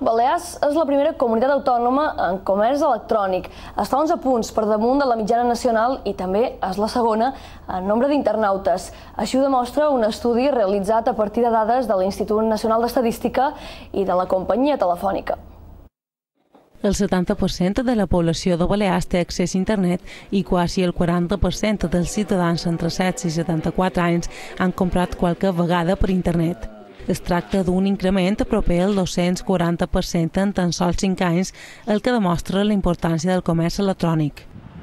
Balears és la primera comunitat autònoma en comerç electrònic. Està 11 punts per damunt de la mitjana nacional i també és la segona en nombre d'internautes. Així ho demostra un estudi realitzat a partir de dades de l'Institut Nacional d'Estadística i de la companyia telefònica. El 70% de la població de Balears té accés a internet i quasi el 40% dels ciutadans entre 16 i 74 anys han comprat qualque vegada per internet. Es tracta d'un increment proper al 240% en tan sols 5 anys, el que demostra la importància del comerç electrònic.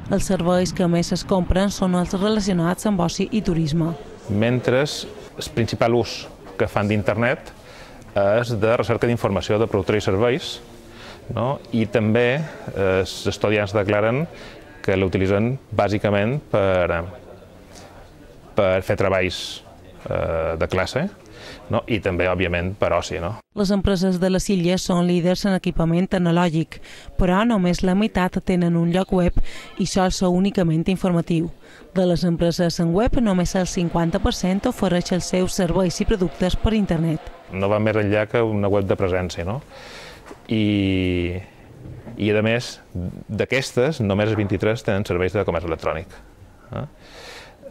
Els serveis que més es compren són els relacionats amb oci i turisme. Mentre el principal ús que fan d'internet és de recerca d'informació de productes i serveis, no? i també els estudiants declaren que l'utilitzen bàsicament per, per fer treballs eh, de classe, no? i també, òbviament, per oci. No? Les empreses de les illes són líders en equipament tecnològic, però només la meitat tenen un lloc web i sols són únicament informatiu. De les empreses en web, només el 50% ofereix els seus serveis i productes per internet. No va més enllà que una web de presència, no? I, i a més, d'aquestes, només 23 tenen serveis de comerç electrònic. Eh?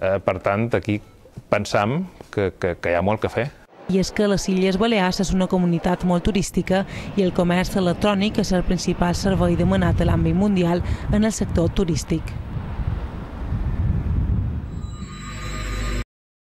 eh per tant, aquí pensam que, que, que hi ha molt que fer. I és que les Illes Balears és una comunitat molt turística i el comerç electrònic és el principal servei demanat a l'àmbit mundial en el sector turístic.